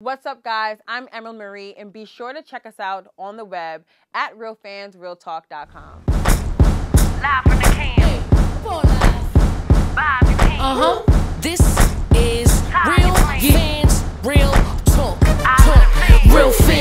What's up, guys? I'm Emerald Marie, and be sure to check us out on the web at realfansrealtalk.com. Live from the can. Vibe. Uh huh. This is real fans, real talk. talk.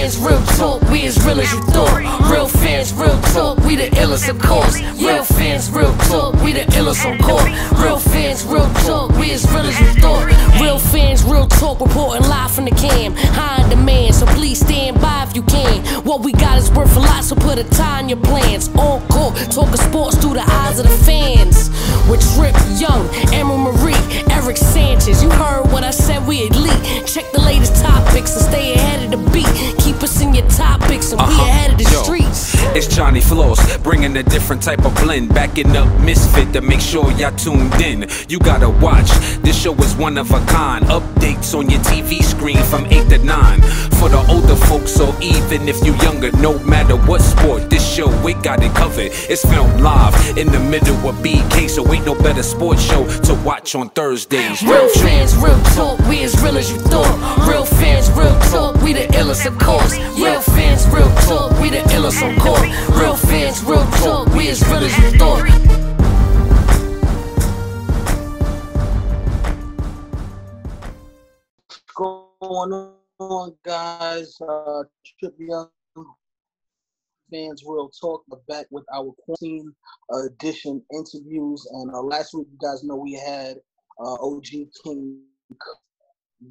Real fans, real talk. We as real as you thought. Real fans, real talk. We the illest, of course. Real fans, real talk. We the illest on court. Real fans, real talk. We as real as you thought. Real fans, real talk. Reporting live from the cam. High in demand, so please stand by if you can. What we got is worth a lot, so put a tie on your plans. On court, talking sports through the eyes of the fans. With Trip Yung, Emerald Marie, Eric Sanchez. You heard what I said, we elite. Check the latest topics and stay ahead of the beat. Keep us in your topics and we Uh-huh. ahead of the Yo, streets. It's Johnny Floss, bringing a different type of blend. Backing up Misfit to make sure y'all tuned in. You gotta watch, this show is one of a kind. Updates on your TV screen from 8 to 9. For the older folks, or even if you're younger, no matter what sport, this show, we got it covered. It's filmed live in the middle of BK, so ain't no better sports show to watch on Thursdays. Real fans, real talk, we as real as you thought. Real fans, real talk, we the illest, of course. Real fans, real talk, we the illest on court. Real fans, real talk, we as real as you thought. going on, guys? Uh, Trip Yung fans, real talk. We're back with our quarantine edition interviews. And uh, last week, you guys know we had uh, OG King,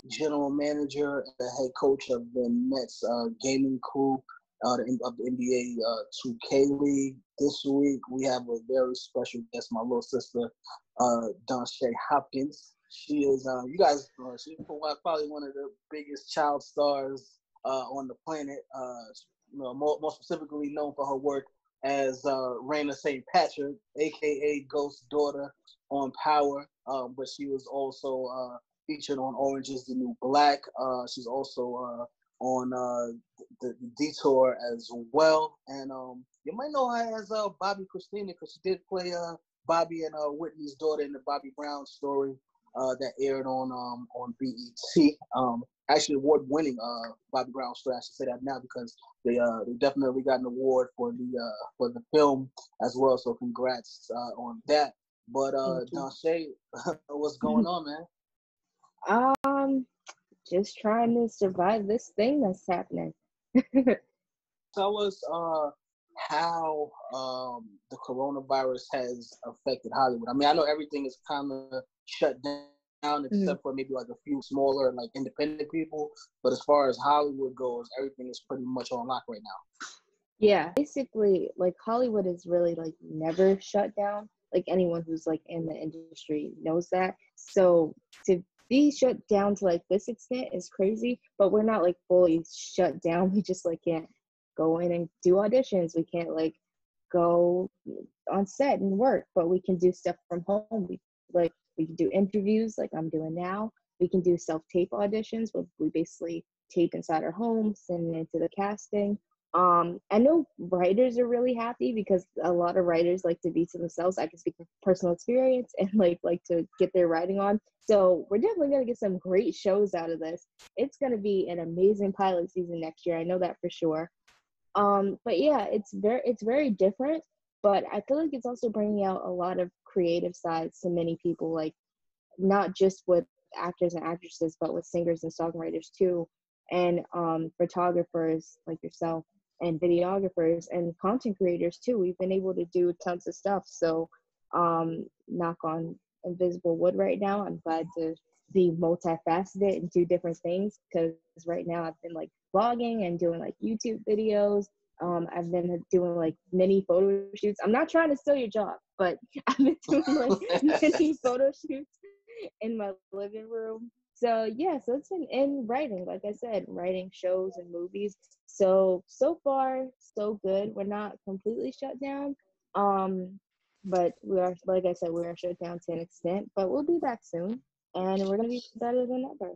general manager the head coach of the Mets uh, gaming crew uh, of the NBA uh, 2K League. This week, we have a very special guest, my little sister, uh, Shay Hopkins. She is, uh, you guys, uh, she's probably one of the biggest child stars uh, on the planet. Uh, you know, more, more specifically known for her work as uh, Raina St. Patrick, aka Ghost Daughter, on Power. Um, but she was also uh, featured on Orange is the New Black. Uh, she's also uh, on uh, the, the Detour as well. And um, you might know her as uh, Bobbi Kristina because she did play Bobby and Whitney's daughter in the Bobby Brown story that aired on um, on BET. Actually, award-winning uh, Bobby Brown story. I should say that now because they uh, they definitely got an award for the uh, for the film as well. So congrats uh, on that. But uh, Don Shay, what's going on, man? Um, just trying to survive this thing that's happening. Tell us uh, how um, the coronavirus has affected Hollywood. I mean, I know everything is kind of shut down Mm-hmm. except for maybe like a few smaller, like independent people. But as far as Hollywood goes, everything is pretty much on lock right now. Yeah, basically, like Hollywood is really like never shut down. Like anyone who's like in the industry knows that. So to be shut down to like this extent is crazy. But we're not like fully shut down. We just like can't go in and do auditions. We can't like go on set and work, but we can do stuff from home. We like we can do interviews like I'm doing now. We can do self tape auditions where we basically tape inside our home, send it into the casting. Um, I know writers are really happy because a lot of writers like to be to themselves. I can speak from personal experience and like like to get their writing on. So we're definitely gonna get some great shows out of this. It's gonna be an amazing pilot season next year. I know that for sure. Um, but yeah, it's very it's very different. But I feel like it's also bringing out a lot of creative sides to many people, like not just with actors and actresses, but with singers and songwriters too, and um, photographers like yourself and videographers and content creators too. We've been able to do tons of stuff. So, um, knock on invisible wood right now. I'm glad to be multifaceted and do different things because right now I've been like vlogging and doing like YouTube videos. Um, I've been doing like mini photo shoots. I'm not trying to steal your job, but I've been doing like mini photo shoots in my living room. So yeah, so it's been in writing, like I said, writing shows and movies. So so far so good. We're not completely shut down. Um, but we are like I said, we are shut down to an extent, but we'll be back soon and we're gonna be better than ever.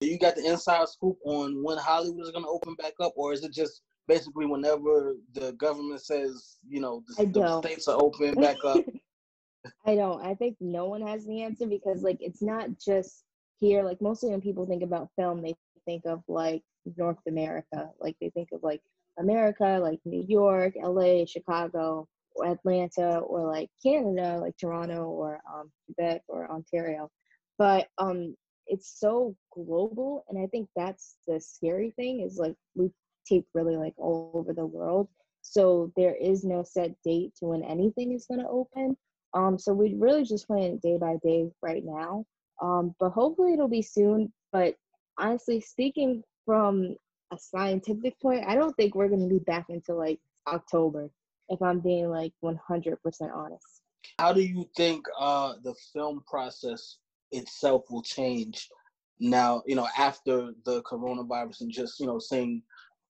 You got the inside scoop on when Hollywood is going to open back up, or is it just basically whenever the government says, you know, the, the states are open back up? I don't. I think no one has the answer because like it's not just here. Like mostly when people think about film, they think of like North America. Like they think of like America, like New York, LA, Chicago, or Atlanta, or like Canada, like Toronto, or um, Quebec, or Ontario. But um, it's so global, and I think that's the scary thing is like we tape really like all over the world. So there is no set date to when anything is going to open. Um, so we really just playing it day by day right now. Um, but hopefully it'll be soon. But honestly, speaking from a scientific point, I don't think we're going to be back until like October, if I'm being like 100% honest. How do you think uh, the film process itself will change now? You know, after the coronavirus and just you know seeing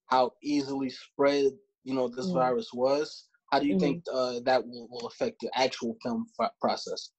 how easily spread you know this Mhm. virus was. How do you Mhm. think uh, that will, will affect the actual film f- process?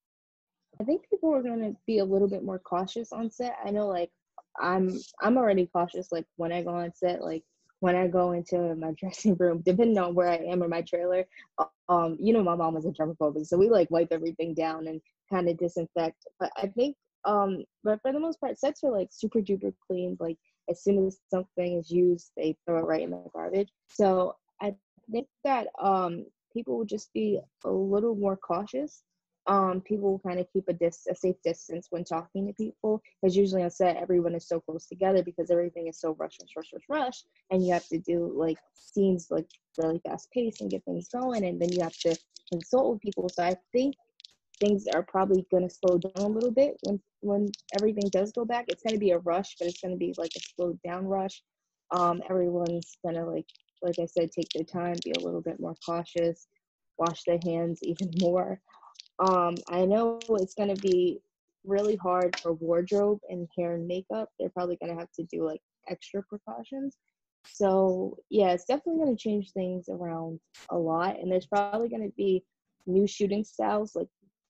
I think people are going to be a little bit more cautious on set. I know, like, I'm I'm already cautious. Like when I go on set, like when I go into my dressing room, depending on where I am or my trailer, uh, um, you know, my mom was a germaphobe, so we like wipe everything down and kind of disinfect. But I think, um, but for the most part, sets are like super duper clean. Like as soon as something is used, they throw it right in the garbage. So I think that um people will just be a little more cautious um, people will kind of keep a, dis- a safe distance when talking to people because usually on set everyone is so close together because everything is so rush, rush, rush, rush, rush, and you have to do like scenes like really fast paced and get things going, and then you have to consult with people. So I think things are probably going to slow down a little bit when when everything does go back. It's going to be a rush, but it's going to be like a slowed down rush. Um, everyone's going to like like I said, take their time, be a little bit more cautious, wash their hands even more. Um, I know it's going to be really hard for wardrobe and hair and makeup. They're probably going to have to do like extra precautions. So, yeah, it's definitely going to change things around a lot. And there's probably going to be new shooting styles, like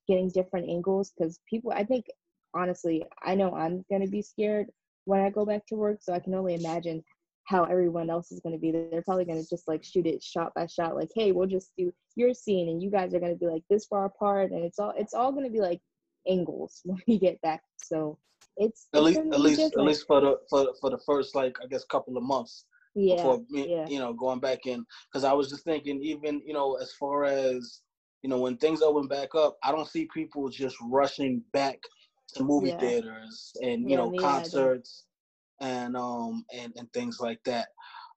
getting different angles. Because people, I think, honestly, I know I'm going to be scared when I go back to work. So I can only imagine how everyone else is going to be. They're probably going to just like shoot it shot by shot. Like, hey, we'll just do your scene, and you guys are going to be like this far apart, and it's all it's all going to be like angles when we get back. So it's At least, at least, at least for the for, for the first like I guess couple of months yeah, before me- yeah. you know going back in because I was just thinking even you know as far as you know when things open back up, I don't see people just rushing back to movie Yeah. theaters and you Yeah, know me either. concerts and um and and things like that.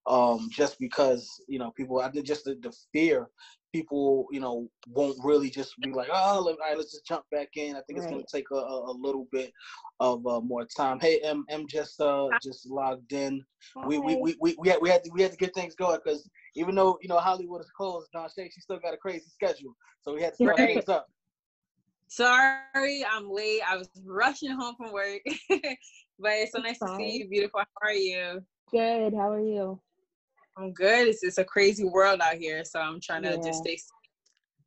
Um, just because you know people, I think just the, the fear people you know won't really just be like oh let, all right let's just jump back in. I think it's gonna take a, a, a little bit of uh, more time. Hey, M, M just uh just logged in we we, Hi. we, we, we, had, we had to we had to get things going because even though you know Hollywood is closed, Donshea, she still got a crazy schedule, so we had to start Right. things up. Sorry, I'm late. I was rushing home from work, but it's so nice to see you, beautiful. How are you? Good. How are you? I'm good. It's it's a crazy world out here, so I'm trying to Yeah. just stay.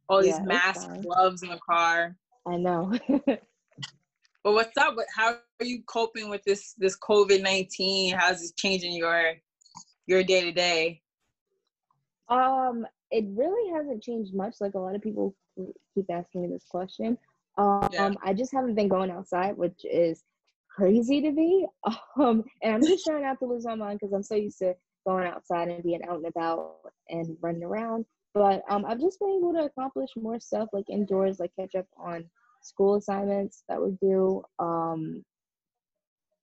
All these it's masks, gloves in the car. I know. But what's up? How are you coping with this this COVID nineteen? How's it changing your your day to day? Um, it really hasn't changed much. Like a lot of people keep asking me this question. Um, Yeah. I just haven't been going outside, which is crazy to me. Um, and I'm just trying not to lose my mind because I'm so used to going outside and being out and about and running around. But um, I've just been able to accomplish more stuff like indoors, like catch up on school assignments that we do. Um,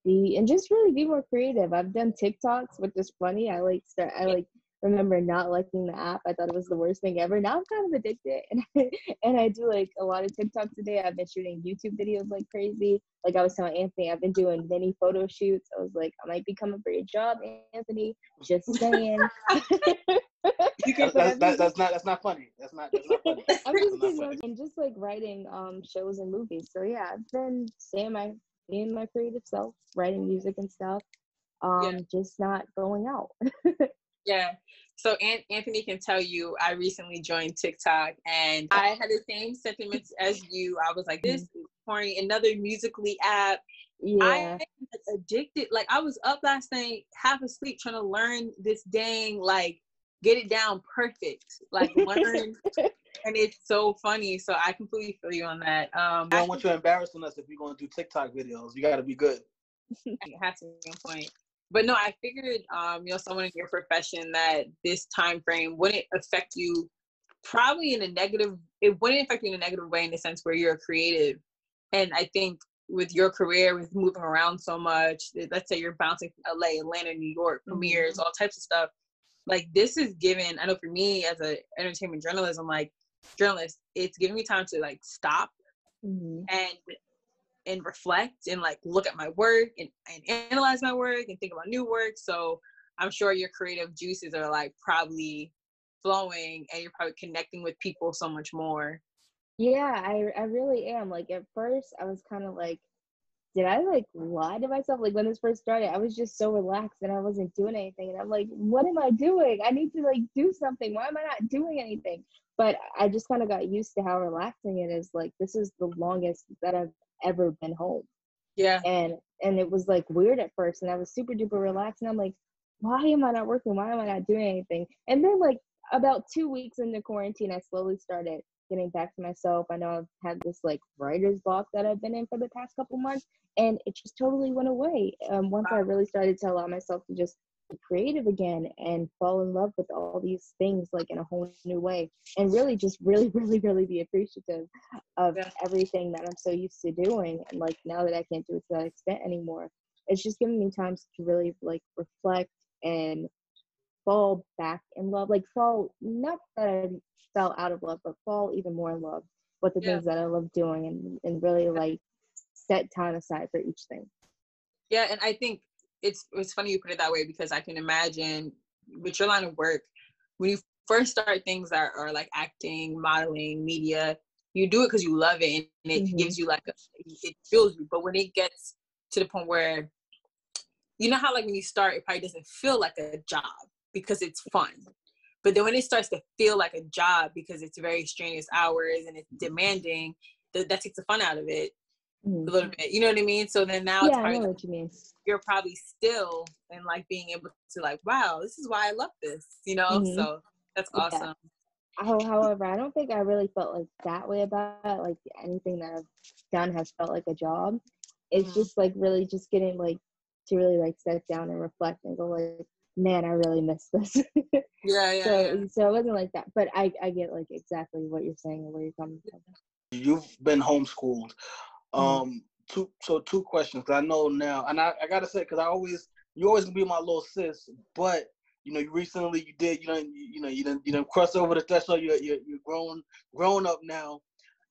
be and just really be more creative. I've done TikToks, which is funny. I like start. I like remember not liking the app. I thought it was the worst thing ever. Now I'm kind of addicted, and I, and I do like a lot of TikToks a day. I've been shooting YouTube videos like crazy. Like I was telling Anthony, I've been doing many photo shoots. I was like, I might be coming for your job, Anthony. Just saying. You That's, can But that's, I've that, been that's not that's not funny. That's not that's not funny. I'm just not getting funny. and just like writing um shows and movies. So yeah, I've been saying my being my creative self, writing music and stuff. Um, just not going out. Yeah. So An- Anthony can tell you, I recently joined TikTok and I had the same sentiments as you. I was like, this is corny. Another Musical.ly app. I Yeah, was addicted. Like I was up last night, half asleep, trying to learn this dang like get it down perfect. Like learn, and it's so funny. So I completely feel you on that. Um, We don't want you embarrassing us if you're going to do TikTok videos. You got to be good. it has to be on point. But no, I figured, um, you know, someone in your profession that this time frame wouldn't affect you probably in a negative it wouldn't affect you in a negative way in the sense where you're creative and i think with your career with moving around so much let's say you're bouncing from la atlanta new york premieres all types of stuff like this is given i know for me as a entertainment journalism like journalist it's giving me time to like stop Mhm. and and reflect and like look at my work and, and analyze my work and think about new work so i'm sure your creative juices are like probably flowing and you're probably connecting with people so much more Yeah, I I really am. Like at first, I was kind of like, did I like lie to myself? Like when this first started, I was just so relaxed and I wasn't doing anything, and I'm like, what am I doing? I need to like do something. Why am I not doing anything? But I just kind of got used to how relaxing it is. Like this is the longest that I've ever been home, yeah and and it was like weird at first, and I was super duper relaxed, and I'm like, why am I not working? Why am I not doing anything? And then like about two weeks into quarantine, I slowly started getting back to myself. I know I've had this like writer's block that I've been in for the past couple months, and it just totally went away. Um, once I really started to allow myself to just creative again and fall in love with all these things like in a whole new way, and really just really, really, really be appreciative of Yeah. everything that I'm so used to doing. And like now that I can't do it to that extent anymore, it's just giving me times to really like reflect and fall back in love like fall not that i fell out of love but fall even more in love with the Yeah. things that i love doing and, and really like set time aside for each thing yeah and i think it's it's funny you put it that way because i can imagine with your line of work when you first start things that are like acting modeling media you do it because you love it and it Mhm. gives you like a, it fills you. But when it gets to the point where you know how like when you start it probably doesn't feel like a job because it's fun. But then when it starts to feel like a job because it's very strenuous hours and it's demanding that, that takes the fun out of it Mhm. a little bit you know what i mean so then now it's yeah i probably know like, what you mean you're probably still and like being able to like wow this is why i love this you know Mhm. so that's Yeah. awesome How, however i don't think i really felt like that way about it like anything that i've done has felt like a job it's Mhm. just like really just getting like to really like sit down and reflect and go like man i really miss this yeah yeah, so yeah. so it wasn't like that but i i get like exactly what you're saying and where you're coming from You've been homeschooled. Mhm. Um, two so two questions. I know now, and I, I gotta say, because I always you always gonna be my little sis, but you know, you recently you did, you know, you, you know, you didn't you didn't cross over the threshold. You're you're, you're grown grown up now,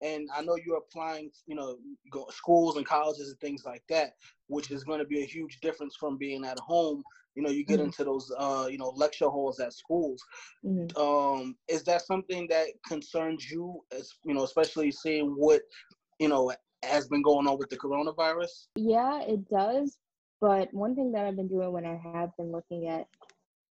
and I know you're applying, you know, go, schools and colleges and things like that, which is going to be a huge difference from being at home. You know, you get Mhm. into those, uh, you know, lecture halls at schools. Mhm. Um, is that something that concerns you, as you know, especially seeing what you know has been going on with the coronavirus? Yeah, it does. But one thing that I've been doing when I have been looking at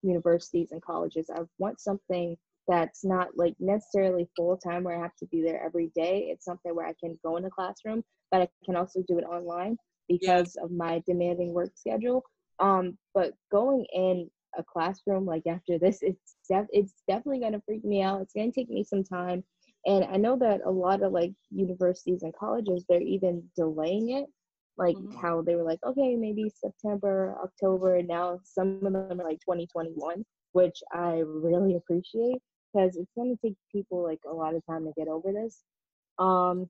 universities and colleges, I want something that's not like necessarily full time where I have to be there every day. It's something where I can go in the classroom, but I can also do it online because of my demanding work schedule. Um, but going in a classroom like after this, it's def- it's definitely gonna freak me out. It's gonna take me some time. And I know that a lot of like universities and colleges, they're even delaying it like Mhm. how they were like, okay, maybe September, October, and now some of them are like 2021, which I really appreciate because it's going to take people like a lot of time to get over this. Um,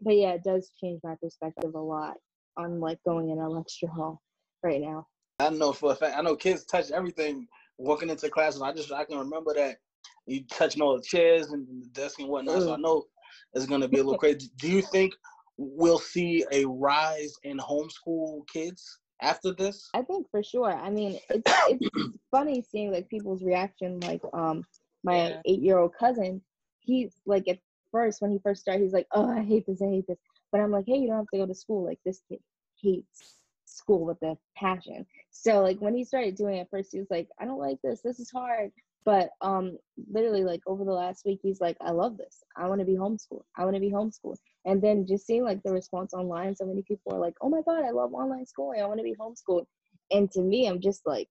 but yeah, it does change my perspective a lot on like going in a lecture hall right now. I know for a fact. I know kids touch everything walking into class, and I just I can remember that you touching all the chairs and the desk and whatnot. So I know it's going to be a little crazy. Do you think we'll see a rise in homeschool kids after this? I think for sure. I mean, it's it's funny seeing like people's reaction. Like, um, my Yeah. eight year old cousin, he's like at first when he first started, he's like, "Oh, I hate this, I hate this." But I'm like, "Hey, you don't have to go to school. Like, this kid hates school with a passion." So like when he started doing it first, he was like, "I don't like this. This is hard." But um, literally like over the last week, he's like, "I love this. I want to be homeschooled. I want to be homeschooled." And then just seeing like the response online, so many people are like, "Oh my god, I love online schooling. I want to be homeschooled." And to me, I'm just like,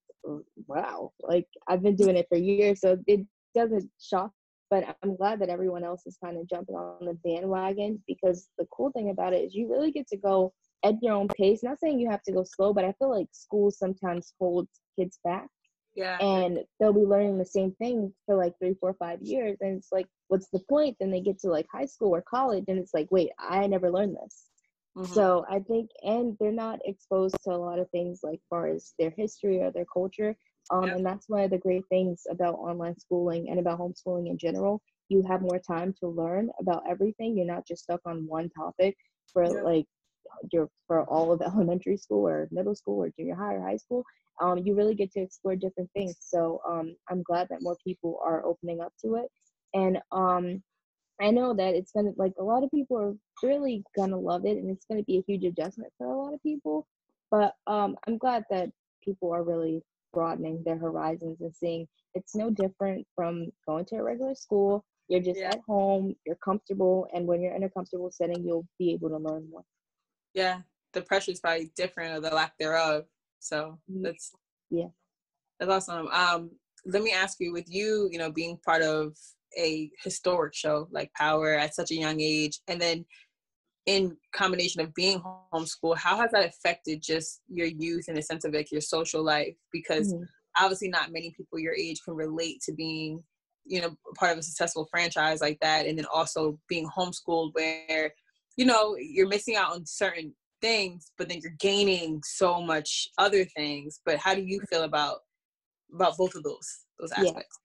"Wow!" Like I've been doing it for years, so it doesn't shock. But I'm glad that everyone else is kind of jumping on the bandwagon because the cool thing about it is you really get to go at your own pace. Not saying you have to go slow, but I feel like school sometimes holds kids back Yeah. and they'll be learning the same thing for like three, four, five years. And it's like, what's the point? Then they get to like high school or college and it's like, wait, I never learned this. Mhm. So I think, and they're not exposed to a lot of things like far as their history or their culture. Um. And that's one of the great things about online schooling and about homeschooling in general. You have more time to learn about everything. You're not just stuck on one topic for Yeah. like your for all of elementary school or middle school or junior high or high school. Um, you really get to explore different things. So um, I'm glad that more people are opening up to it. And um, I know that it's gonna like a lot of people are really gonna love it, and it's gonna be a huge adjustment for a lot of people. But um, I'm glad that people are really broadening their horizons and seeing it's no different from going to a regular school. You're just Yeah. at home, you're comfortable, and when you're in a comfortable setting, you'll be able to learn more. Yeah. The pressure is probably different or the lack thereof. So Mm, that's yeah. That's awesome. Um, let me ask you, with you, you know, being part of a historic show like Power at such a young age, and then in combination of being homeschooled, how has that affected just your youth in the sense of like your social life? Because Mhm. obviously, not many people your age can relate to being, you know, part of a successful franchise like that, and then also being homeschooled, where you know you're missing out on certain things, but then you're gaining so much other things. But how do you feel about about both of those those Yeah. aspects?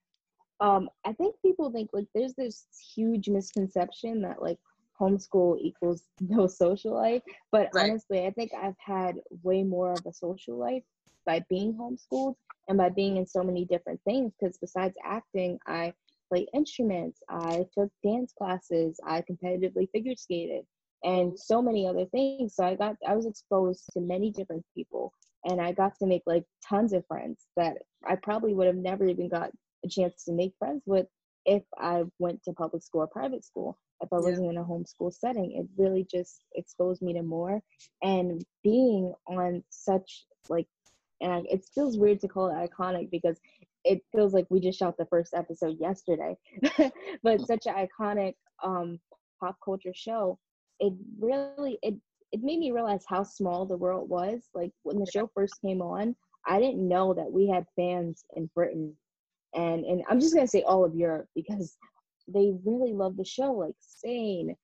um i think people think like there's this huge misconception that like homeschool equals no social life but Right. honestly i think i've had way more of a social life by being homeschooled and by being in so many different things because besides acting i played instruments i took dance classes i competitively figure skated and so many other things so i got i was exposed to many different people and i got to make like tons of friends that i probably would have never even got a chance to make friends with if I went to public school or private school. If I wasn't in a homeschool setting, it really just exposed me to more. And being on such like, and I- it feels weird to call it iconic because it feels like we just shot the first episode yesterday. but such an iconic um, pop culture show, it really it it made me realize how small the world was. Like when the show first came on, I didn't know that we had fans in Britain and and I'm just gonna say all of Europe because they really love the show, like Spain,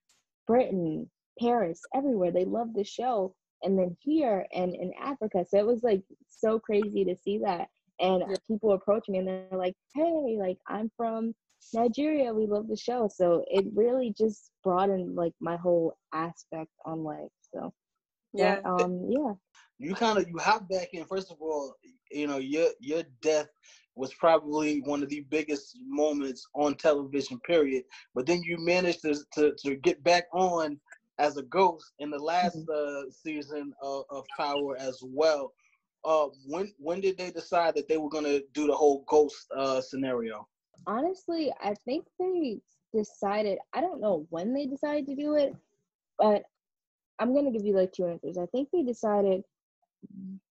Britain, Paris, everywhere. They love the show, and then here and in Africa. So it was like so crazy to see that. And Yeah. people approach me and they're like, "Hey, like I'm from Nigeria. We love the show." So it really just broadened like my whole aspect on life. So Yeah. that, um, yeah. you kind of you hop back in. First of all, you know your your death was probably one of the biggest moments on television. Period. But then you managed to to, to get back on as a ghost in the last uh, season of, of Power as well. Uh, when when did they decide that they were gonna do the whole ghost uh, scenario? honestly, I think they decided, I don't know when they decided to do it, but I'm to give you like two answers. I think they decided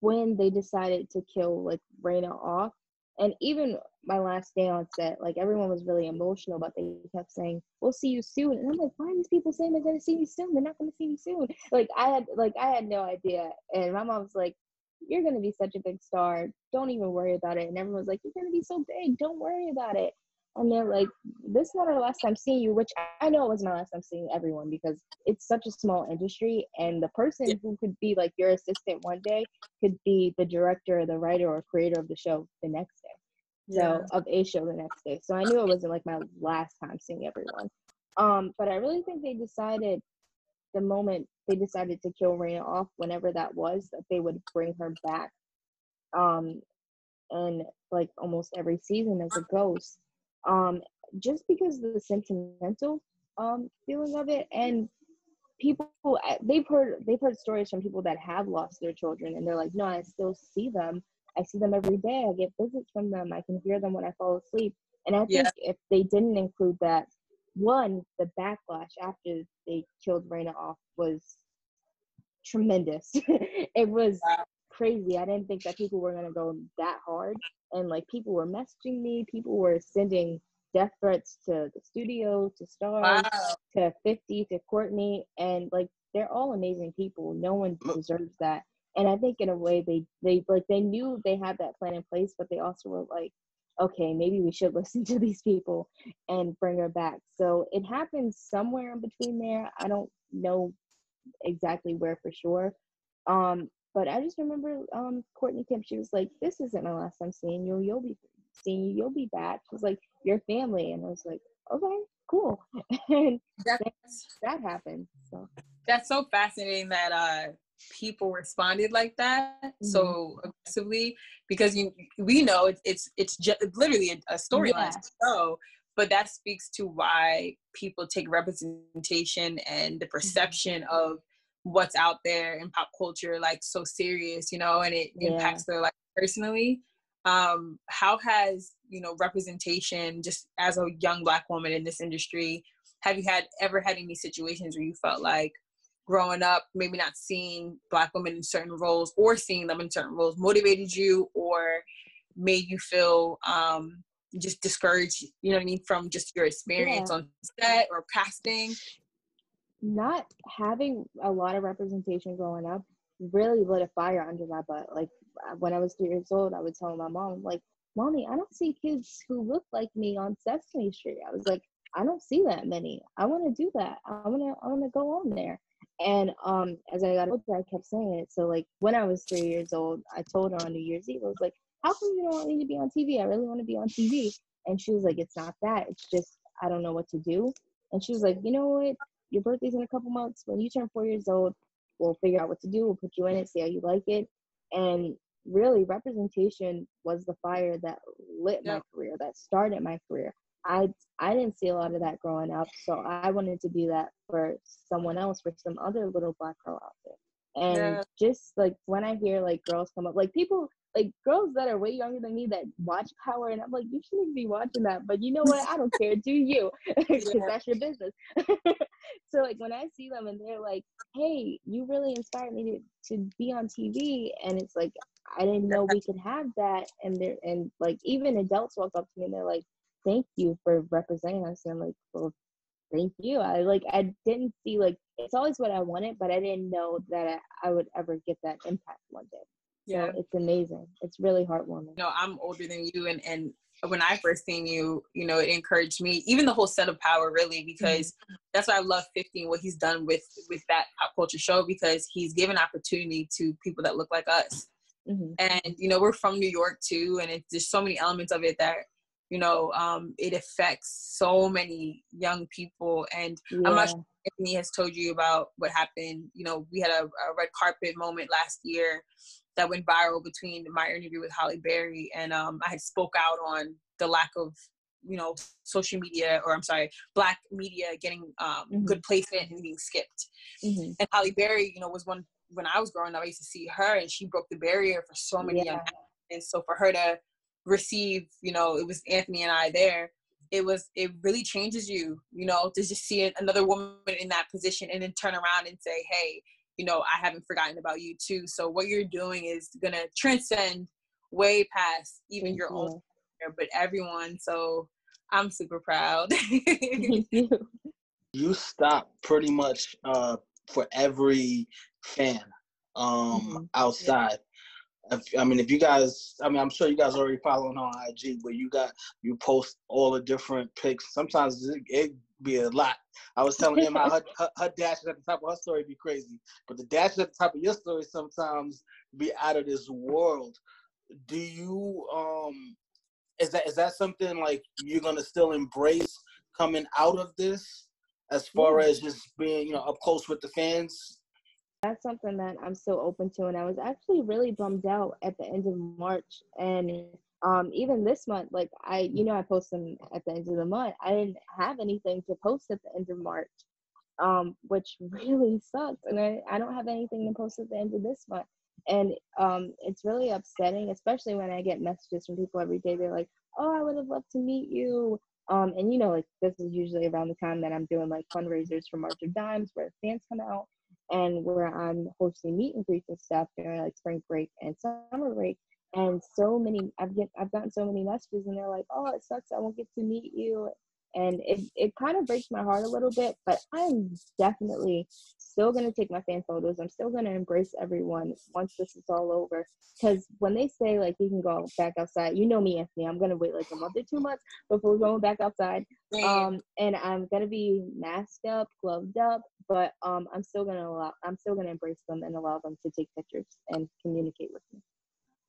when they decided to kill like Raina off. And even my last day on set, like everyone was really emotional, but they kept saying, "We'll see you soon." And I'm like, "Why are these people saying they're gonna see me soon? They're not gonna see me soon." Like I had, like I had no idea. And my mom was like, "You're gonna be such a big star. Don't even worry about it." And everyone was like, "You're gonna be so big. Don't worry about it." And they're like, "This is not our last time seeing you," which I know it was my last time seeing everyone because it's such a small industry, and the person Yeah. who could be like your assistant one day could be the director, the writer, or creator of the show the next day. Yeah. So of a show the next day. So I knew it wasn't like my last time seeing everyone. Um, but I really think they decided the moment they decided to kill Raina off, whenever that was, that they would bring her back. Um, and like almost every season as a ghost. Um, just because the sentimental um feeling of it and people they've heard they've heard stories from people that have lost their children and they're like no i still see them i see them every day i get visits from them i can hear them when i fall asleep and i think Yeah. if they didn't include that one the backlash after they killed Raina off was tremendous it was Wow. crazy i didn't think that people were going to go that hard and like people were messaging me people were sending death threats to the studio, to stars, Wow. to 50, to Courtney, and like they're all amazing people. No one deserves that. And I think in a way they they like they knew they had that plan in place, but they also were like, okay, maybe we should listen to these people and bring her back. So it happened somewhere in between there. I don't know exactly where for sure. Um, but I just remember um Courtney Kemp, she was like, This isn't my last time seeing you. You'll be seeing you, you'll be back. She was like, Your family. And I was like, Okay, cool. and that happened. So that's so fascinating that uh people responded like that so aggressively because you we know it's it's it's just literally a, a storyline Yeah. show but that speaks to why people take representation and the perception of what's out there in pop culture like so serious you know and it Yeah. impacts their life personally um how has you know representation just as a young black woman in this industry have you had ever had any situations where you felt like growing up maybe not seeing black women in certain roles or seeing them in certain roles motivated you or made you feel um just discouraged you know what i mean from just your experience Yeah. on set or casting not having a lot of representation growing up really lit a fire under my butt. Like uh, when I was three years old, I would tell my mom, like, "Mommy, I don't see kids who look like me on Sesame Street." I was like, "I don't see that many. I want to do that. I want to. I want to go on there." And um, as I got older, I kept saying it. So like when I was three years old, I told her on New Year's Eve, I was like, "How come you don't want me to be on TV? I really want to be on TV." And she was like, "It's not that. It's just I don't know what to do." And she was like, "You know what? your birthday's in a couple months. When you turn four years old, we'll figure out what to do. We'll put you in it, see how you like it. And really, representation was the fire that lit my career, that started my career. I I didn't see a lot of that growing up, so I wanted to do that for someone else, for some other little black girl out there. And Yeah. just like when I hear like girls come up, like people like girls that are way younger than me that watch Power, and I'm like, you shouldn't be watching that, but you know what? I don't care. Do you? Because that's your business. so like when I see them and they're like, hey, you really inspired me to to be on TV, and it's like I didn't know we could have that, and they're and like even adults walk up to me and they're like, thank you for representing us, and I'm like, well, thank you. I like I didn't see like it's always what I wanted, but I didn't know that I, I would ever get that impact one day. yeah So it's amazing. It's really heartwarming. you know i'm older than you and and when i first seen you you know it encouraged me even the whole set of power really because that's why i love 15 what he's done with with that pop culture show because he's given opportunity to people that look like us hmm and you know we're from new york too and it's there's so many elements of it that you know um it affects so many young people and Yeah. i'm not sure Anthony has told you about what happened you know we had a, a red carpet moment last year that went viral between my interview with Halle Berry and um i had spoke out on the lack of you know social media or i'm sorry black media getting um Mhm. good placement and being skipped hmm and Halle Berry, you know, was one when I was growing up. I used to see her, and she broke the barrier for so many young. Yeah. actors. And so for her to receive, you know, it was Anthony and I there. It was it really changes you, you know, to just see another woman in that position and then turn around and say, hey, you know, I haven't forgotten about you too. So what you're doing is gonna transcend way past even Thank your own, career, but everyone. So I'm super proud. You. you stop pretty much uh, for every fan um, Mhm. outside. If, I mean, if you guys, I mean, I'm sure you guys already following on IG, where you got you post all the different pics. Sometimes it, it be a lot. I was telling him how her, her, her dashes at the top of her story be crazy, but the dashes at the top of your story sometimes be out of this world. Do you um is that is that something like you're gonna still embrace coming out of this as far as just being you know up close with the fans? That's something that I'm so open to. And I was actually really bummed out at the end of March. And um, even this month, like I, you know, I post them at the end of the month. I didn't have anything to post at the end of March, um, which really sucks. And I, I don't have anything to post at the end of this month. And um, it's really upsetting, especially when I get messages from people every day. They're like, "Oh, I would have loved to meet you." Um, and you know, like this is usually around the time that I'm doing like fundraisers for March of Dimes, where fans come out and where I'm hosting meet and greets and stuff during like spring break and summer break. And so many, I've get, I've gotten so many messages, and they're like, "Oh, it sucks. I won't get to meet you." And it, it kind of breaks my heart a little bit, but I'm definitely still gonna take my fan photos. I'm still gonna embrace everyone once this is all over. Because when they say like you can go back outside, you know me, Anthony. I'm gonna wait like a month or two months before going back outside. Um, and I'm gonna be masked up, gloved up, but um, I'm still gonna allow, I'm still gonna embrace them and allow them to take pictures and communicate with me.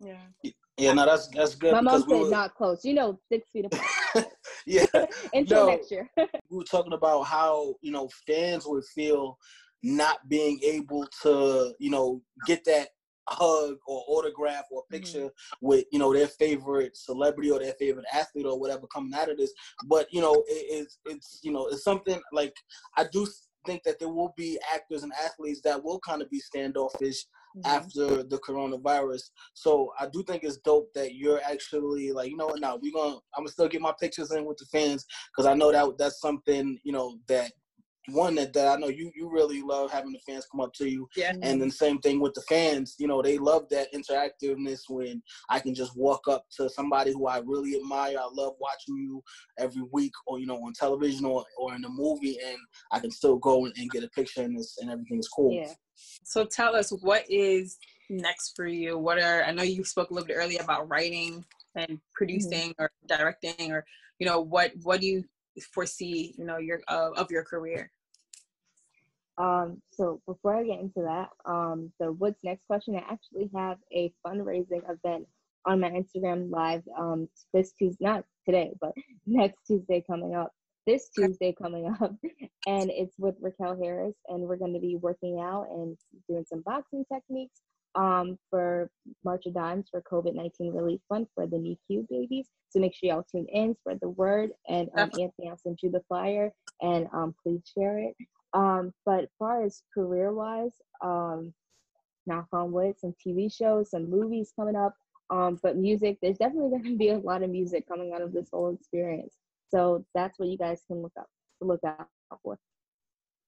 Yeah. Yeah, no, that's that's good. My mom because we said were- not close. You know, six feet apart. yeah, Until No. next year. we were talking about how you know fans would feel not being able to you know get that hug or autograph or mm-hmm. picture with you know their favorite celebrity or their favorite athlete or whatever coming out of this but you know it, it's it's you know it's something like i do think that there will be actors and athletes that will kind of be standoffish Mm-hmm. after the coronavirus. So I do think it's dope that you're actually like, you know what, now we're gonna I'm gonna still get my pictures in with the fans because I know that that's something, you know, that one that, that I know you you really love having the fans come up to you. Yeah. And then same thing with the fans, you know, they love that interactiveness when I can just walk up to somebody who I really admire. I love watching you every week or, you know, on television or, or in a movie and I can still go and, get a picture and this and everything's cool. Yeah. So tell us what is next for you? What are I know you spoke a little bit earlier about writing and producing or directing or you know what what do you foresee you know your uh, of your career? Um, so before I get into that, um, the what's next question, I actually have a fundraising event on my Instagram live um this Tuesday, not today, but next Tuesday coming up. This Tuesday coming up, and it's with Raquel Harris, and we're going to be working out and doing some boxing techniques um for March of Dimes for COVID nineteen relief fund for the NICU babies. So make sure y'all tune in, spread the word, and um, Anthony, I'll send you the flyer, and um please share it. Um, but as far as career wise, um, knock on wood, some TV shows, some movies coming up. Um, but music, there's definitely going to be a lot of music coming out of this whole experience. So that's what you guys can look up, look out for.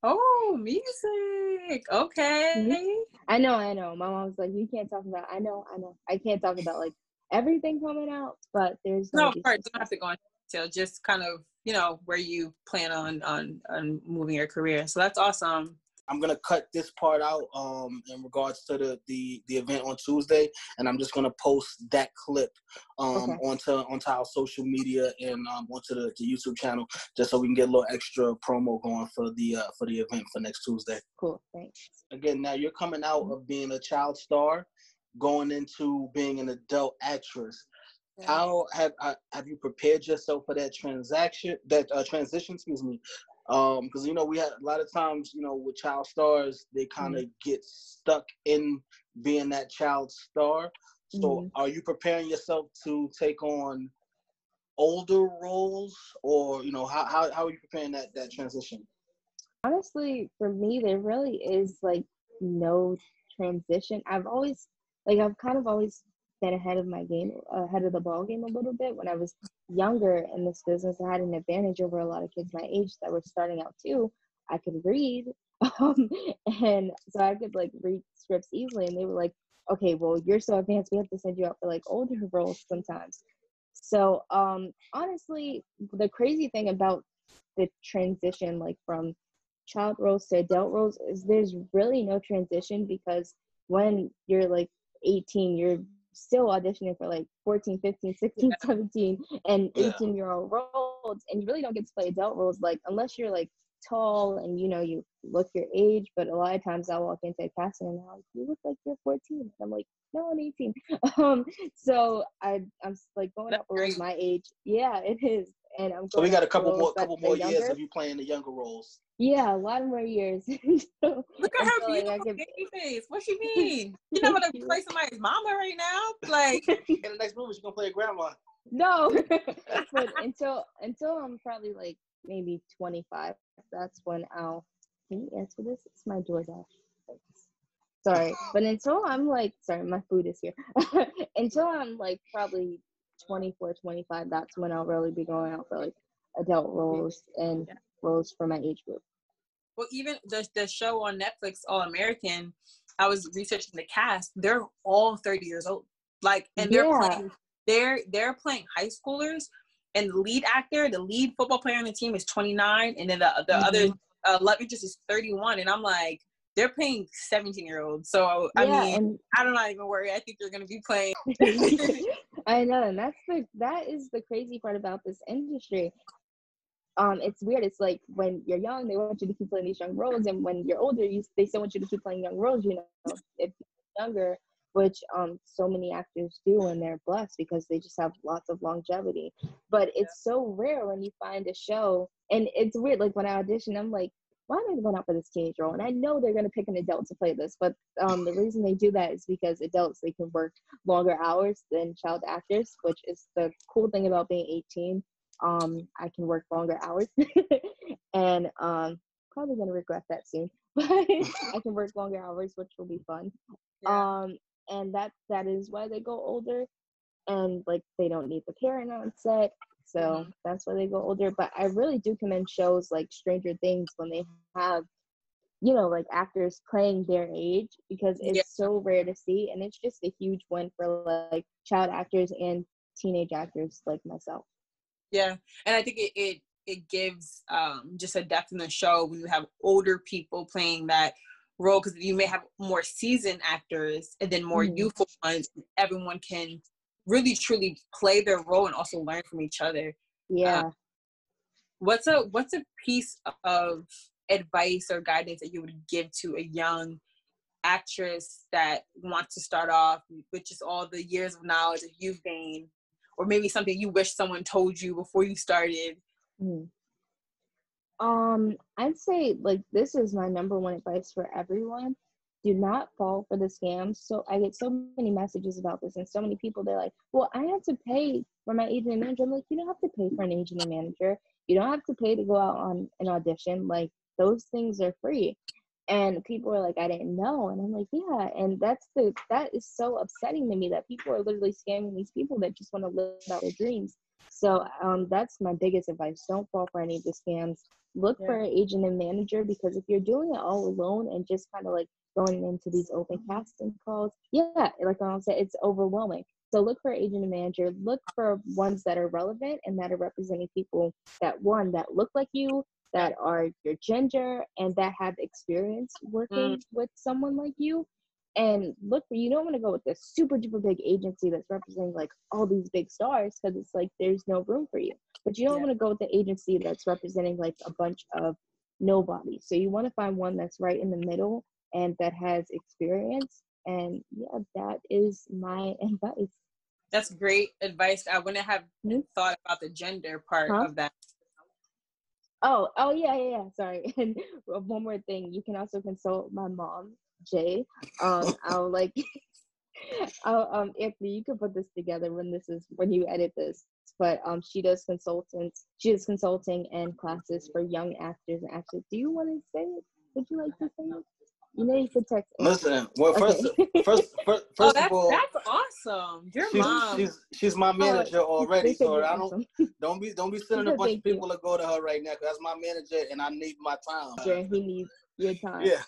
Oh, music. Okay. I know, I know. My mom's like, you can't talk about. I know, I know. I can't talk about like everything coming out, but there's No, gonna of be course, some you don't have to go into detail. Just kind of you know where you plan on on on moving your career. So that's awesome. I'm gonna cut this part out um, in regards to the, the the event on Tuesday, and I'm just gonna post that clip um, Okay. onto onto our social media and um, onto the, the YouTube channel, just so we can get a little extra promo going for the uh, for the event for next Tuesday. Cool, thanks. Again, now you're coming out of being a child star, going into being an adult actress. How have uh, have you prepared yourself for that transaction, that uh, transition? Excuse me, Um, because you know we had a lot of times, you know, with child stars, they kind of get stuck in being that child star. So, Mhm. are you preparing yourself to take on older roles, or you know, how how, how are you preparing that that transition? honestly for me there really is like no transition i've always like i've kind of always ahead of my game ahead of the ball game a little bit. When i was younger in this business i had an advantage over a lot of kids my age that were starting out too. I could read um, and so i could like read scripts easily and they were like okay well you're so advanced we have to send you out for like older roles sometimes. So um honestly the crazy thing about the transition like from child roles to adult roles is there's really no transition because when you're like 18 you're still auditioning for like 14 15 16 17 and Yeah. 18 year old roles and you really don't get to play adult roles like unless you're like tall and you know you look your age but a lot of times i walk into a casting and they're like you look like you're 14 and i'm like no i'm 18 um so i i'm like going That's out for roles great. my age yeah it is and i'm So we got a couple more couple are more years younger. of you playing the younger roles. Yeah, a lot more years. So Look at her feel like I beautiful baby face. What she mean? You know what Thank to you. play somebody's mama right now? Like In the next movie, she's gonna play a grandma. no, but until until I'm probably like maybe 25, that's when I'll. Can you answer this? It's my DoorDash. Thanks. Sorry, but until I'm like, sorry, my food is here. until I'm like probably 24, 25, that's when I'll really be going out for like adult roles and Yeah. roles for my age group. well even the the show on Netflix, All American, I was researching the cast. They're all 30 years old. Like, and they're Yeah. playing, they're they're playing high schoolers, and the lead actor, the lead football player on the team is 29, and then the the Mhm. other uh, love interest is 31, and I'm like, they're playing 17 year olds. So I yeah, mean, i don't even worry I think they're gonna be playing. I know, and that's the that is the crazy part about this industry. Um, it's weird. It's like when you're young, they want you to keep playing these young roles, and when you're older, you they still want you to keep playing young roles. You know, if you're younger, which um so many actors do, and they're blessed because they just have lots of longevity. But it's so rare when you find a show, and it's weird. Like when I audition, I'm like, why am I going out for this teenage role? And I know they're gonna pick an adult to play this, but um the reason they do that is because adults they can work longer hours than child actors, which is the cool thing about being 18. Um, I can work longer hours, and um, probably gonna regret that soon. But I can work longer hours, which will be fun. Um, and that that is why they go older, and like they don't need the parent on set, so that's why they go older. But I really do commend shows like Stranger Things when they have you know, like actors playing their age because it's Yeah. so rare to see, and it's just a huge win for like child actors and teenage actors like myself. Yeah, and I think it it, it gives um, just a depth in the show when you have older people playing that role because you may have more seasoned actors and then more Mhm. youthful ones. Everyone can really truly play their role and also learn from each other. Yeah. What's a what's a piece of advice or guidance that you would give to a young actress that wants to start off with just all the years of knowledge that you've gained or maybe something you wish someone told you before you started Mhm. Um, I'd say like this is my number one advice for everyone. Do not fall for the scams. So I get so many messages about this, and so many people they're like, "Well, I have to pay for my agent and manager." I'm like, "You don't have to pay for an agent and manager. You don't have to pay to go out on an audition. Like those things are free." And people are like, "I didn't know," and I'm like, "Yeah." And that's the that is so upsetting to me that people are literally scamming these people that just want to live out their dreams. So um, that's my biggest advice. Don't fall for any of the scams. Look Yeah. for an agent and manager because if you're doing it all alone and just kind of like going into these open casting calls, yeah, like I said, it's overwhelming. So look for agent and manager. Look for ones that are relevant and that are representing people that one that look like you, that are your gender, and that have experience working mm. with someone like you and look for you don't want to go with this super duper big agency that's representing like all these big stars because it's like there's no room for you but you don't Yeah. want to go with the agency that's representing like a bunch of nobody so you want to find one that's right in the middle and that has experience and yeah that is my advice that's great advice i wouldn't have Mhm. thought about the gender part Huh? of that Oh, oh yeah, yeah, yeah. Sorry. And one more thing, you can also consult my mom, Jay. Um, I'll like, I'll um, Anthony, you can put this together when this is when you edit this. But um, she does consultants. She does consulting and classes for young actors and actors. Do you want to say it? Would you like to say it? You know, you could text. Anthony. Listen, well, first, Okay. first, first, oh first that's of all, that's awesome your she's, mom she's she's my manager already, so I don't awesome. don't be don't be sending a bunch thank of you. people to go to her right now because that's my manager and I need my time. Jay, he needs your time. Yeah,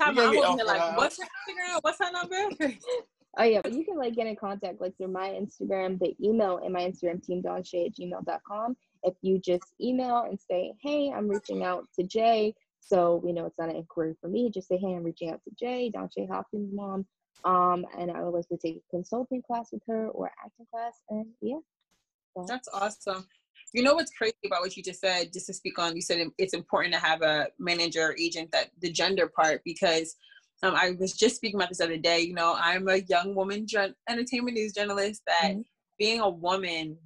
Time I'm over like huh? what's her instagram what's her number Oh yeah, but you can like get in contact like through my Instagram, the email in my Instagram team teamdonshay at gmail.com. If you just email and say, Hey, I'm reaching out to Jay, so we know it's not an inquiry for me, just say, Hey, I'm reaching out to Jay, Donshea Hopkins mom. Um, and I would like to take a consulting class with her or acting class and yeah. That's awesome. You know what's crazy about what you just said? Just to speak on, you said it's important to have a manager or agent that the gender part because um, I was just speaking about this the other day. You know, I'm a young woman jour- entertainment news journalist. That Mhm. being a woman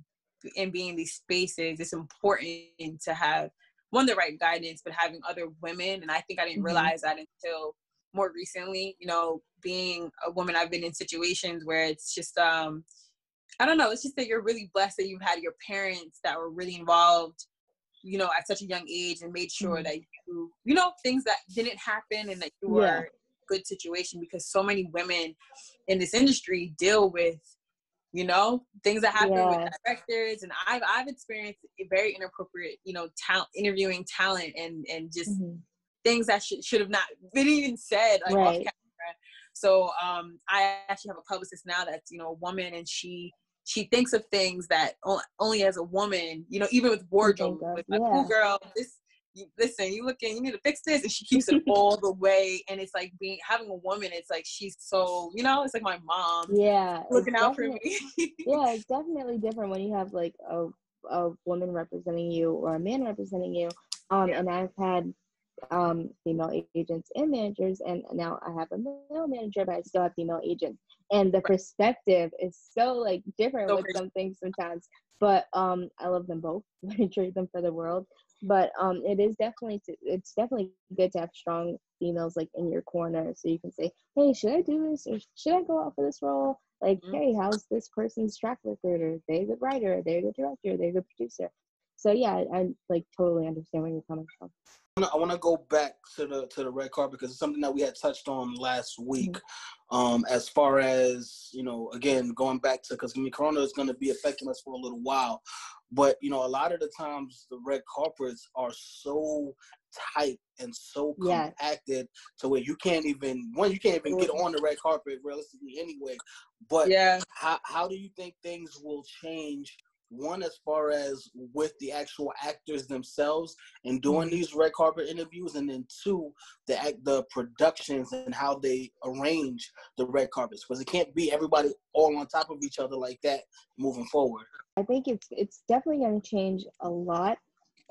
and being in these spaces, it's important to have one the right guidance, but having other women. And I think I didn't Mhm. realize that until more recently. You know, being a woman, I've been in situations where it's just um I don't know. It's just that you're really blessed that you've had your parents that were really involved, you know, at such a young age and made sure Mhm. that you, you know, things that didn't happen and that you were Yeah. in a good situation because so many women in this industry deal with, you know, things that happen Yeah. with directors. And I've I've experienced very inappropriate, you know, talent interviewing talent and and just Mhm. things that should should have not been even said like off Right. camera. So um, I actually have a publicist now that's you know a woman, and she she thinks of things that only as a woman, you know, even with wardrobe, with like, yeah. "Ooh, girl, this. Listen, you looking, you need to fix this, and she keeps it all the way. And it's like being having a woman. It's like she's so, you know, it's like my mom Yeah, looking out for me. yeah, it's definitely different when you have like a a woman representing you or a man representing you. Um, and I've had um female agents and managers, and now I have a male manager, but I still have female agents, and the perspective is so like different So with crazy. some things sometimes. But um, I love them both. I trade them for the world. But um, it is definitely it's definitely good to have strong females like in your corner, so you can say, hey, should I do this or should I go out for this role? Like, Mhm. hey, how's this person's track record? Are they're the writer? Are they're the director? Are they're the producer? So yeah, I, I like totally understand where you're coming from. I want to go back to the to the red carpet because it's something that we had touched on last week. Um, as far as you know, again, going back to because I mean, Corona is going to be affecting us for a little while, but you know, a lot of the times the red carpets are so tight and so compacted to where you can't even one you can't even get mm-hmm. on the red carpet realistically anyway. But yeah, how how do you think things will change one as far as with the actual actors themselves and doing mm-hmm. these red carpet interviews? And then two the act the productions and how they arrange the red carpets because it can't be everybody all on top of each other like that moving forward I think it's it's definitely going to change a lot.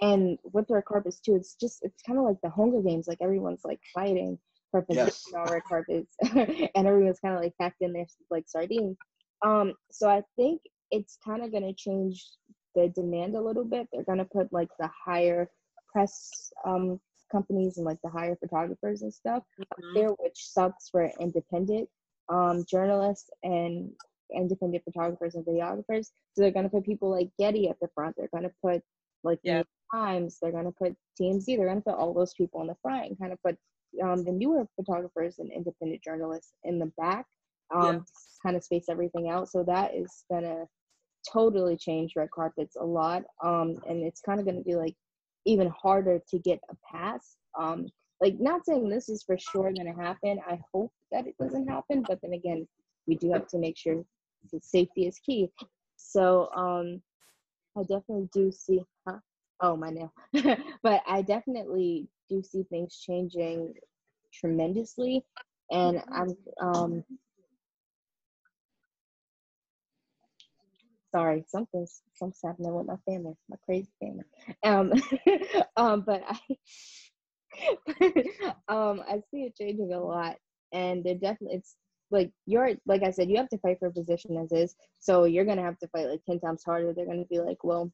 And with the red carpets too, it's just it's kind of like the Hunger Games. Like everyone's like fighting for position Yes. on red carpets, and everyone's kind of like packed in there like sardines. Um, so I think it's kind of going to change the demand a little bit. They're going to put like the higher press um companies and like the higher photographers and stuff up Mhm. there, which sucks for independent um, journalists and independent photographers and videographers. So they're going to put people like Getty at the front. They're going to put like Yeah. Times. They're going to put TMZ. They're going to put all those people in the front and kind of put um, the newer photographers and independent journalists in the back. Um, Yeah. Kind of space everything out. So that is going to totally change red carpets a lot. Um, and it's kind of going to be like even harder to get a pass. Um, like not saying this is for sure going to happen. I hope that it doesn't happen, but then again, we do have to make sure safety is key. So um, I definitely do see. Huh? Oh my nail. but I definitely do see things changing tremendously, and I'm um. Sorry, something's something's happening with my family, my crazy family. Um, um, but I, um, I see it changing a lot, and they're definitely it's like you're like I said, you have to fight for a position as is, so you're gonna have to fight like ten times harder. They're gonna be like, well,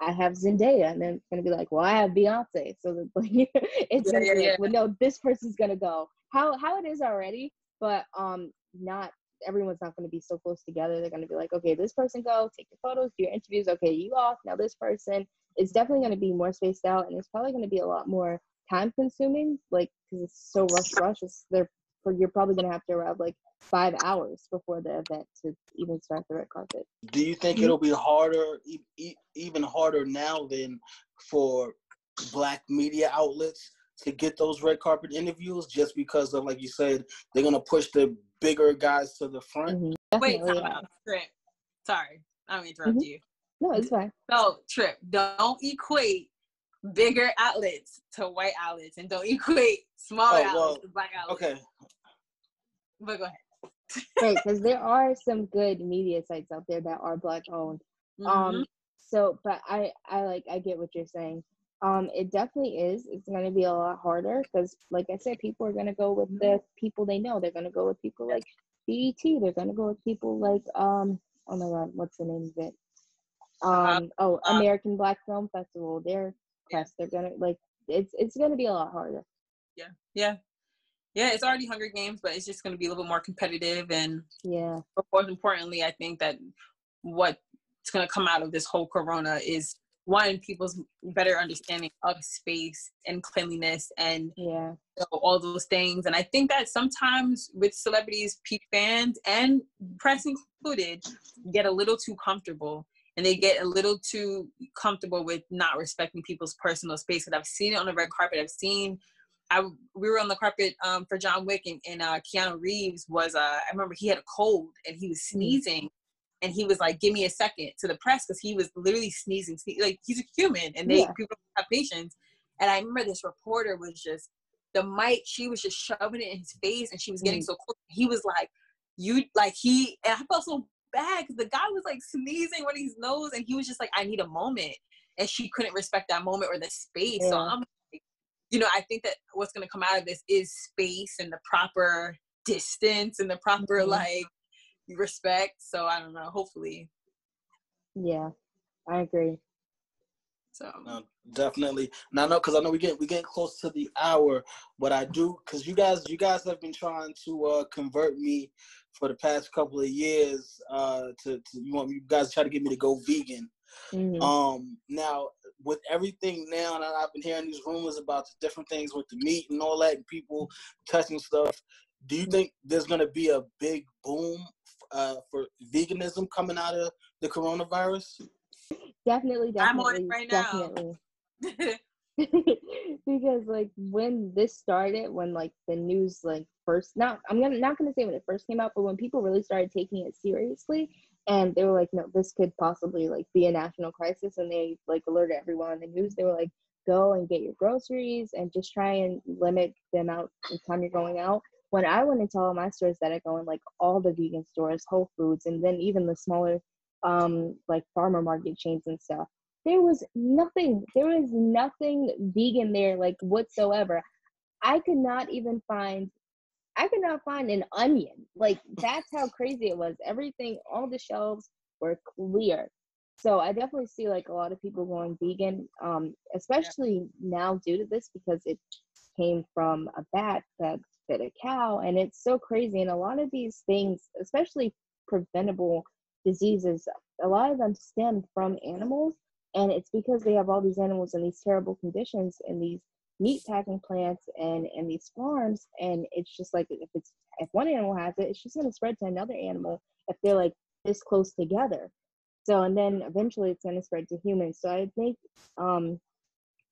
I have Zendaya, and then it's gonna be like, well, I have Beyonce, so that, like it's Yeah, gonna yeah, be yeah. like, well, no, this person's gonna go. How how it is already, but um, not everyone's not going to be so close together. They're going to be like, okay, this person go, take your photos, do your interviews. Okay, you off. Now this person. It's definitely going to be more spaced out, and it's probably going to be a lot more time consuming, like because it's so rush rush. It's there. For, you're probably going to have to arrive like five hours before the event to even start the red carpet. do you think it'll be harder even harder now than for black media outlets to get those red carpet interviews just because of like you said they're going to push the bigger guys to the front Mhm. wait, Definitely, time yeah. out. Trip. Sorry, I'm gonna interrupt Mhm. you. No, it's fine. So, Trip, don't equate bigger outlets to white outlets, and don't equate smaller Oh, well, outlets to black outlets. okay but go ahead. Right, because there are some good media sites out there that are black owned. Mhm. um so but i i like i get what you're saying. Um it definitely is. It's going to be a lot harder because like i said people are going to go with the people they know. They're going to go with people like BET they're going to go with people like um oh my god what's the name of it? Um oh uh, american black film festival. They're press they're going to like it's it's going to be a lot harder. Yeah, yeah, yeah. It's already Hunger Games, but it's just gonna be a little bit more competitive, and yeah but most importantly, I think that what's going to come out of this whole corona is one people's better understanding of space and cleanliness and yeah you know, all those things. And I think that sometimes with celebrities, peak fans and press included, get a little too comfortable. And they get a little too comfortable with not respecting people's personal space. And I've seen it on the red carpet. I've seen I we were on the carpet um for John Wick and, and uh Keanu Reeves was uh I remember he had a cold and he was Mm. sneezing and he was like give me a second to the press because he was literally sneezing sne- like he's a human and they Yeah. people have patience and I remember this reporter was just the mic she was just shoving it in his face and she was getting Mm. so close he was like you like he and I felt so bad because the guy was like sneezing running his nose and he was just like I need a moment and she couldn't respect that moment or the space so I'm you know, I think that what's going to come out of this is space and the proper distance and the proper Mhm. like respect. So I don't know. Hopefully, Yeah, I agree. so No, definitely. Now, I know because I know we get we getting close to the hour, but I do because you guys you guys have been trying to uh, convert me for the past couple of years. Uh, to, to you want you guys try to get me to go vegan. Mhm. Um, now with everything now, that I've been hearing these rumors about the different things with the meat and all that, and people touching stuff. Do you think there's gonna be a big boom uh, for veganism coming out of the coronavirus? definitely, definitely, I'm on it right now. definitely. because like when this started when like the news like first not i'm gonna not gonna say when it first came out but when people really started taking it seriously and they were like no this could possibly like be a national crisis and they like alerted everyone on the news. They were like go and get your groceries and just try and limit the amount of time you're going out. When i went into all my stores that i go in like all the vegan stores whole foods and then even the smaller um like farmer market chains and stuff there was nothing there was nothing vegan there like whatsoever. I could not even find i could not find an onion. Like that's how crazy it was. Everything all the shelves were clear. So i definitely see like a lot of people going vegan um especially now due to this because it came from a bat that fed a cow and it's so crazy. And a lot of these things especially preventable diseases a lot of them stem from animals and it's because they have all these animals in these terrible conditions in these meat packing plants and and these farms and it's just like if it's if one animal has it it's just going to spread to another animal if they're like this close together so and then eventually it's going to spread to humans so i think um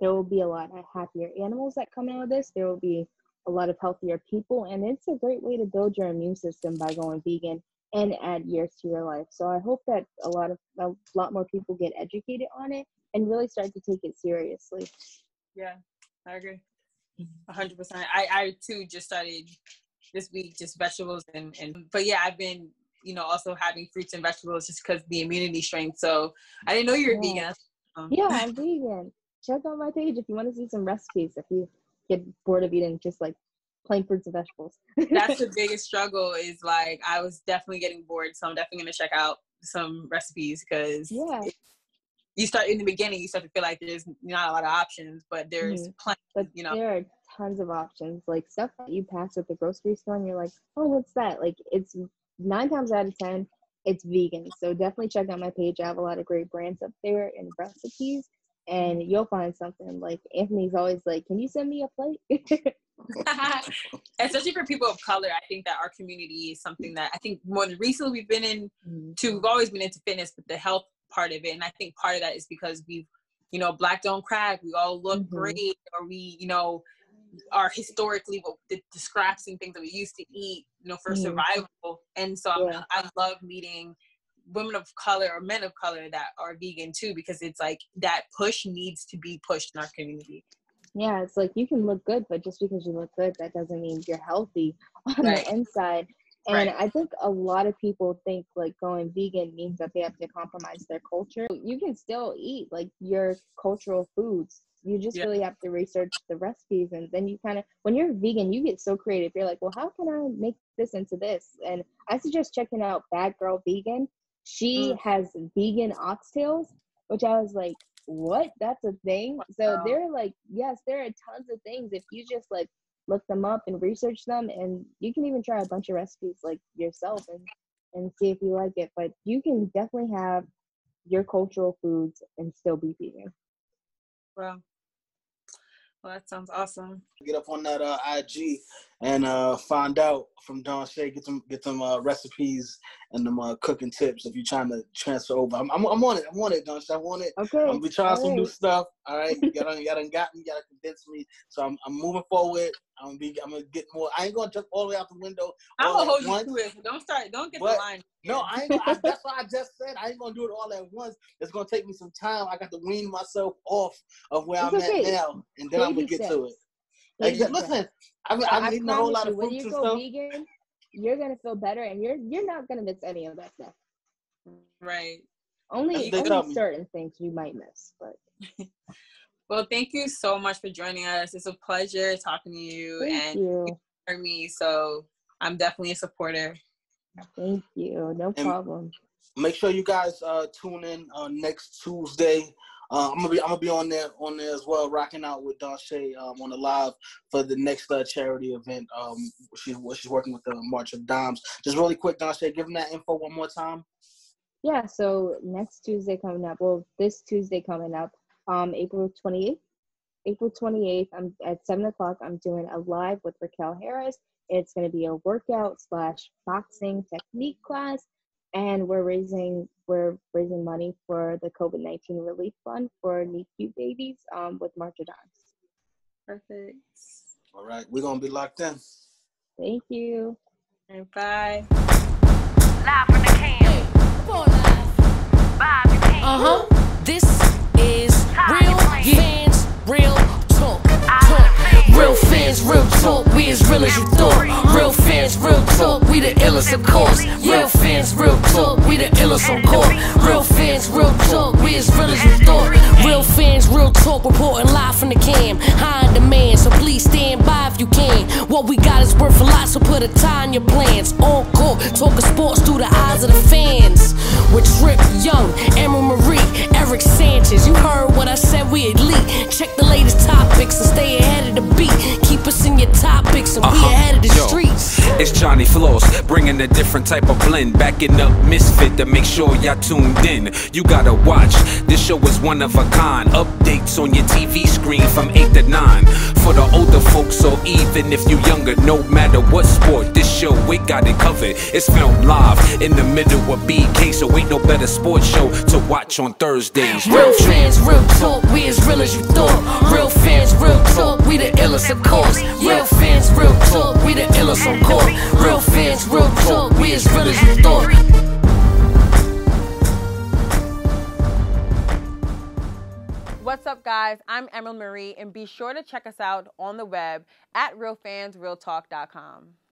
there will be a lot of happier animals that come out of this there will be a lot of healthier people and it's a great way to build your immune system by going vegan and add years to your life. So I hope that a lot of a lot more people get educated on it and really start to take it seriously. yeah, I agree. A hundred percent. I I too just started this week just vegetables and and but yeah, I've been you know also having fruits and vegetables just because the immunity strength. So I didn't know you were Yeah. vegan. Um, Yeah, I'm vegan. Check out my page if you want to see some recipes. If you get bored of eating just like plain fruits and vegetables. that's the biggest struggle is like I was definitely getting bored, so I'm definitely gonna check out some recipes because Yeah. You start in the beginning, you start to feel like there's not a lot of options, but there's Mhm. plenty. But You know. there are tons of options, like stuff that you pass at the grocery store, and you're like, "Oh, what's that?" Like it's nine times out of ten, it's vegan. So definitely check out my page. I have a lot of great brands up there and recipes, and you'll find something. Like Anthony's always like, "Can you send me a plate?" Especially for people of color, I think that our community is something that I think more than recently we've been in Mhm. to we've always been into fitness, but the health part of it, and I think part of that is because we've, you know, black don't crack, we all look Mhm. great, or we, you know, are historically what the, the scraps and things that we used to eat, you know, for Mhm. survival. And so I'm- I love meeting women of color or men of color that are vegan too, because it's like that push needs to be pushed in our community. Yeah, it's like you can look good, but just because you look good, that doesn't mean you're healthy on Right. the inside. And Right. I think a lot of people think like going vegan means that they have to compromise their culture. You can still eat like your cultural foods. You just Yeah. really have to research the recipes and then you kind of when you're vegan, you get so creative. You're like, "Well, how can I make this into this?" And I suggest checking out Bad Girl Vegan. She Mm. has vegan oxtails, which I was like, what? That's a thing. So Wow. there are like, yes, there are tons of things if you just like look them up and research them, and you can even try a bunch of recipes like yourself and and see if you like it. But you can definitely have your cultural foods and still be vegan. Well, Well, that sounds awesome. Get up on that uh, IG and uh, find out from Donshea. Get some get some uh, recipes and them uh, cooking tips if you're trying to transfer over. I'm, I'm, I'm on it. I'm on it, Donshea. I want it. Okay. I'm gonna be trying some new stuff. All right, y'all done, y'all done got me. Y'all done convinced me. So I'm, I'm moving forward. I'm gonna be. I'm gonna get more. I ain't gonna jump all the way out the window. I'm all gonna at hold you once. to it. Don't start. Don't get But- the line. No, I ain't. Gonna, I, that's what I just said. I ain't gonna do it all at once. It's gonna take me some time. I got to wean myself off of where It's I'm okay. at now, and then I'm gonna Baby get to it. steps. Baby Listen, I mean, I, I'm I eating a whole promise lot you, of when fruits you and go stuff. vegan, you're gonna feel better, and you're you're not gonna miss any of that stuff. Right. Only That's what they tell only certain things you might miss, but Well, thank you so much for joining us. It's a pleasure talking to you thank and you, for me. So I'm definitely a supporter. thank you, no And- problem. Make sure you guys uh, tune in uh, next Tuesday. Uh, I'm gonna be I'm gonna be on there on there as well, rocking out with Donshea um, on the live for the next uh, charity event. Um, she's she's working with the March of Dimes. Just really quick, Donshea, give them that info one more time. Yeah, so next Tuesday coming up, well, this Tuesday coming up, um, April 28th, April 28th, I'm at 7 o'clock, I'm doing a live with Raquel Harris. It's going to be a workout slash boxing technique class, and we're raising we're raising money for the COVID-19 relief fund for NICU babies um, with March of Dimes. Perfect. All right, we're gonna be locked in. Thank you. And bye. Real talk. We as real as you thought. Real fans, real talk. We the illest, of course. Real fans, real talk. We the illest on court. Real fans, real talk. We as real as you thought. Real fans, real talk. Reporting live from the cam. High in demand, so please stand by if you can. What we got is worth a lot, so put a tie in your plans. On court, talking sports through the eyes of the fans. With Trip Yung, Emma Marie, Eric Sanchez. You heard what I said, we elite. Check the latest topics and stay ahead of the beat. Keep us in your topics and we Uh-huh. ahead of the Yo. streets. It's Johnny Floss, bringing a different type of blend, backing up Misfit to make sure y'all tuned in. You gotta watch, this show is one of a kind. Updates on your TV screen from 8 to 9. For the older folks, or even if you younger, no matter what sport, this show, we got it covered. It's filmed live in the middle of BK, so ain't no better sports show to watch on Thursdays. Real fans, real talk, we as real as you thought. Real fans, real talk, we the illest, of course. Real fans, real talk, we the illest on court. Real fans, real talk, we as real as you thought. What's up, guys? I'm Emerald Marie, and be sure to check us out on the web at realfansrealtalk.com.